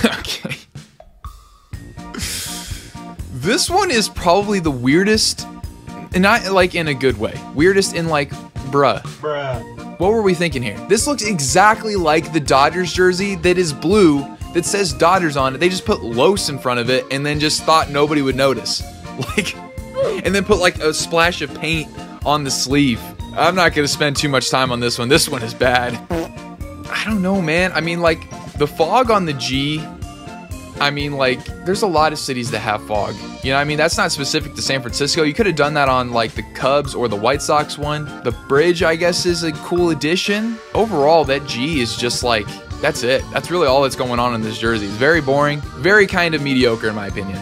okay. This one is probably the weirdest, and not like in a good way. Weirdest in like, bruh. Bruh. What were we thinking here? This looks exactly like the Dodgers jersey that is blue that says Dodgers on it. They just put Los in front of it and then just thought nobody would notice. Like, and then put like a splash of paint on the sleeve. I'm not gonna spend too much time on this one. This one is bad. I don't know, man. I mean, like, the fog on the G I mean, like, there's a lot of cities that have fog. You know, I mean, that's not specific to San Francisco. You could have done that on like the Cubs or the White Sox one. The bridge, I guess, is a cool addition. Overall, that G is just like that's it. That's really all that's going on in this jersey. It's very boring, very kind of mediocre in my opinion.